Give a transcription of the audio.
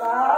Allah.